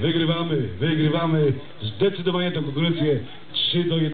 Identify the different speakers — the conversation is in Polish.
Speaker 1: Wygrywamy, wygrywamy. Zdecydowanie to konkurencję 3 do 1.